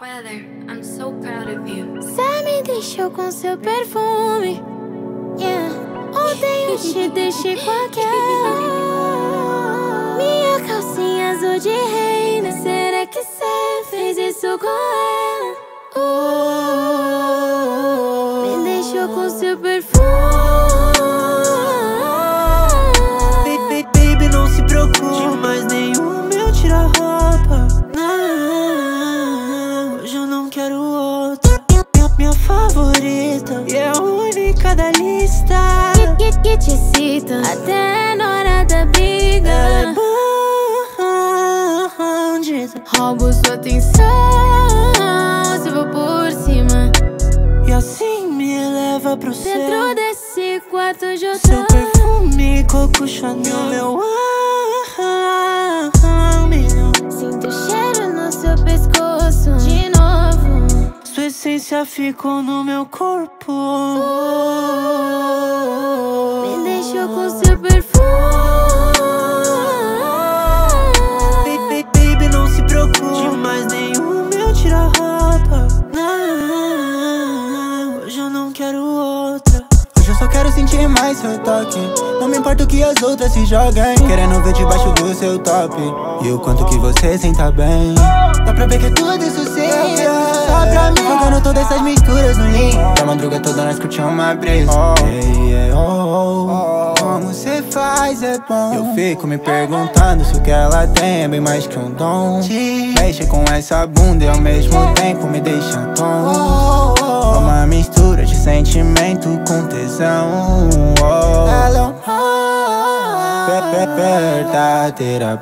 Weather, I'm so proud of you. Você me deixou com seu perfume. Yeah. Ontem eu te deixei com aquela. Minha calcinha azul de reina. Será que você fez isso com ela? Única da lista. Que, que, que te cita até na hora da briga. Ela é bandida Roubo sua atenção, se vou por cima. e assim me leva pro céu. Dentro desse quarto hoje eu Seu perfume, coco Chanel, meu milhão. Essência ficou no meu corpo. Me deixou com seu perfume. Baby, baby, não se preocupe de mais nenhum meu tira roupa. Não, hoje eu não quero outra. Hoje eu só quero sentir mais seu toque Não me importa o que as outras se joguem Querendo ver debaixo do seu top E o quanto que você senta bem Dá pra ver que é tudo isso sim Só pra mim Todas essas misturas no lean Da madruga toda nós curtimos uma brisa. Hey, yeah, oh, oh. Como cê faz é bom. Eu fico me perguntando se o que ela tem é bem mais que um dom. Mexe com essa bunda e ao mesmo tempo me deixa tom Uma mistura de sentimento com tesão. É um é verdadeira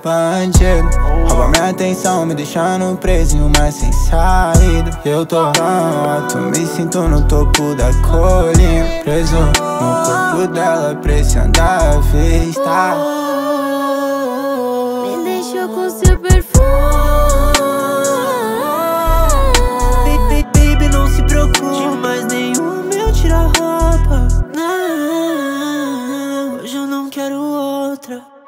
Rouba minha atenção, me deixando preso mas sem saída. Eu tô tão alto, me sinto no topo da colina. Preso no corpo dela, pressionando a vista. Me deixou com seu dentro.